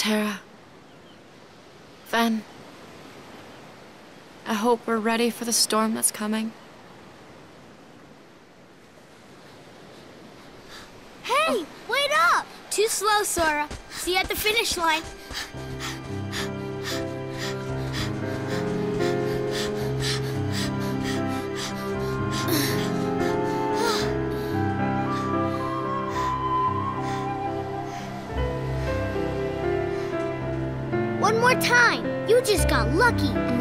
Terra. Ven. I hope we're ready for the storm that's coming. Hey, wait up! Too slow, Sora. See you at the finish line. Time. You just got lucky.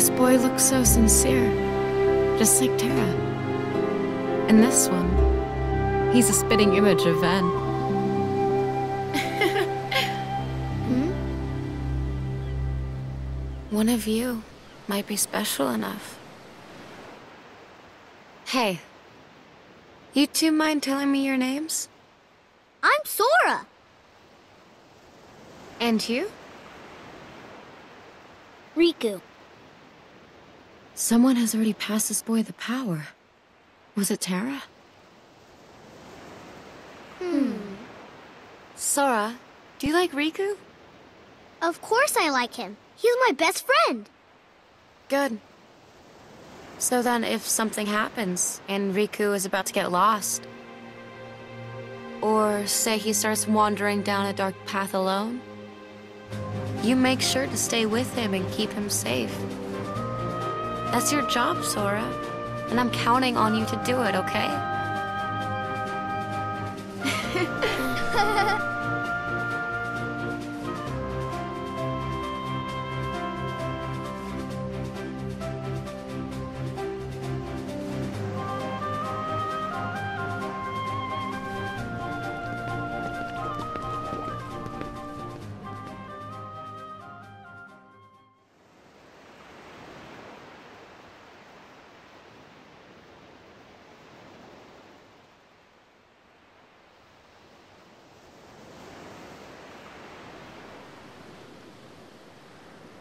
This boy looks so sincere. Just like Terra. And this one. He's a spitting image of Ven. Hmm? One of you might be special enough. Hey. You two mind telling me your names? I'm Sora. And you? Riku. Someone has already passed this boy the power. Was it Terra? Hmm. Sora, do you like Riku? Of course I like him. He's my best friend. Good. So then, if something happens and Riku is about to get lost, or say he starts wandering down a dark path alone, you make sure to stay with him and keep him safe. That's your job, Sora. And I'm counting on you to do it, okay?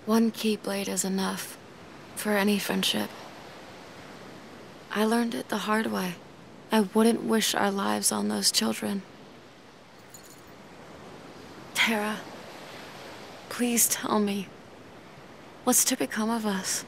One Keyblade is enough for any friendship. I learned it the hard way. I wouldn't wish our lives on those children. Terra, please tell me, what's to become of us?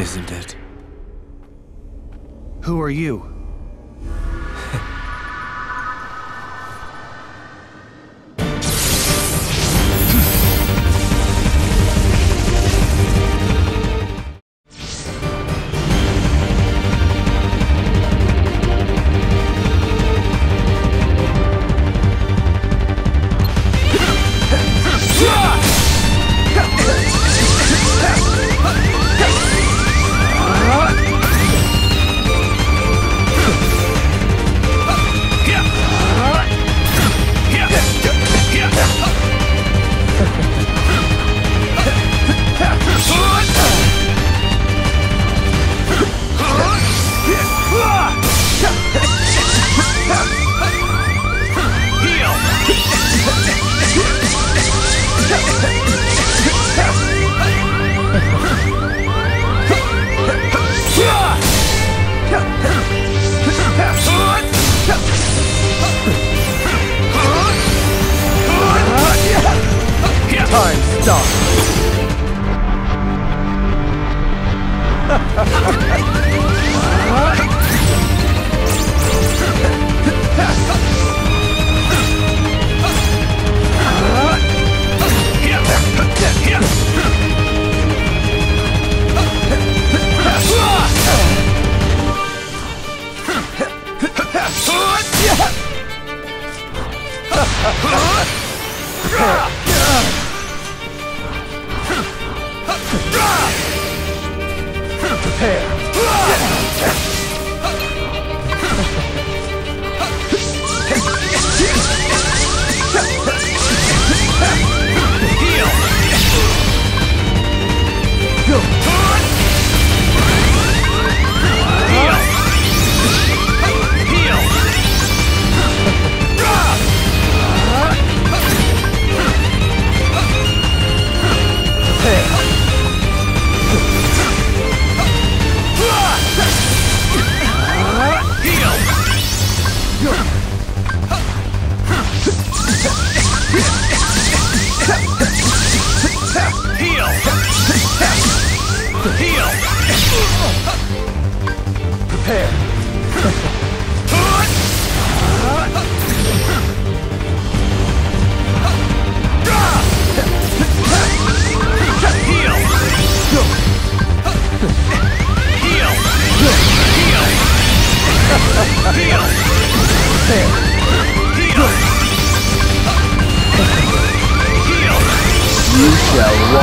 Isn't it? Who are you? You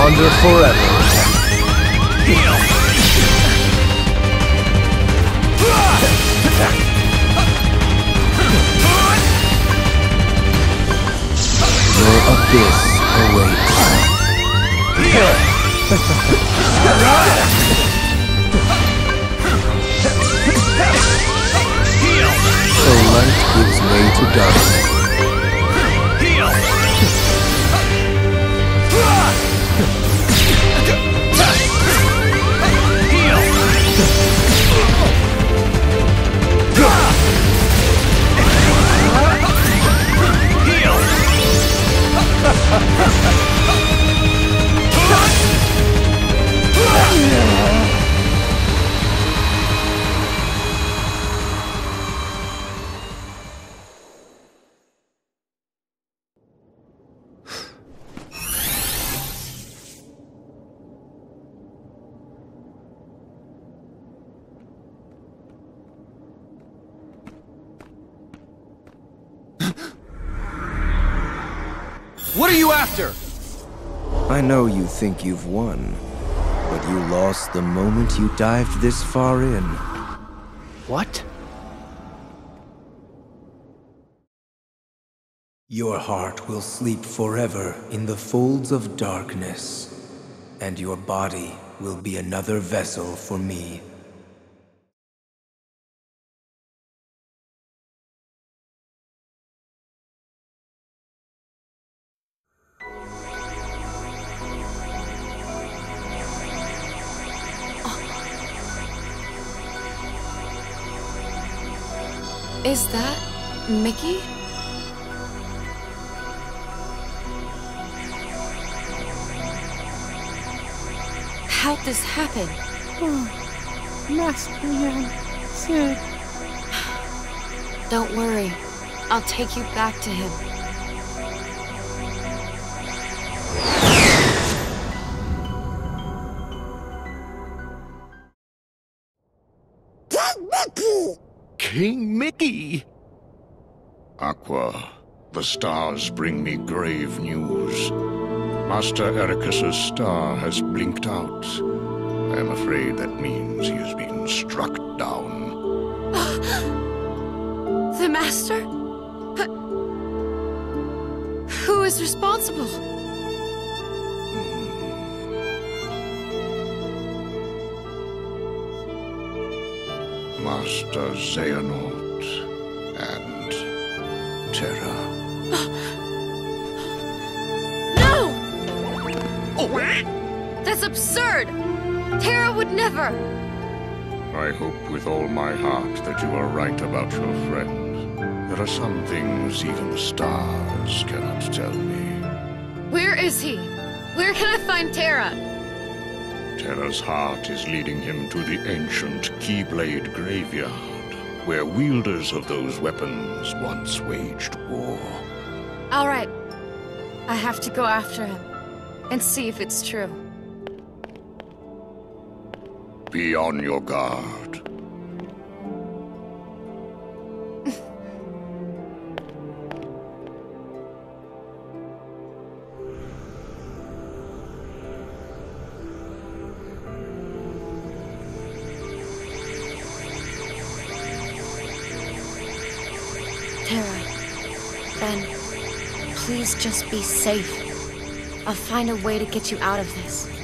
wander forever. Your abyss awaits. So light gives way to darkness. What are you after? I know you think you've won, but you lost the moment you dived this far in. What? Your heart will sleep forever in the folds of darkness, and your body will be another vessel for me. Is that Mickey? How'd this happen? Master Yen Sid Don't worry. I'll take you back to him. King Mickey! Aqua, the stars bring me grave news. Master Eraqus's star has blinked out. I am afraid that means he has been struck down. The Master? But. Who is responsible? Master Xehanort and Terra. No! Oh. That's absurd! Terra would never! I hope with all my heart that you are right about your friend. There are some things even the stars cannot tell me. Where is he? Where can I find Terra? Terra's heart is leading him to the ancient Keyblade Graveyard, where wielders of those weapons once waged war. Alright. I have to go after him and see if it's true. Be on your guard. Please just be safe. I'll find a way to get you out of this.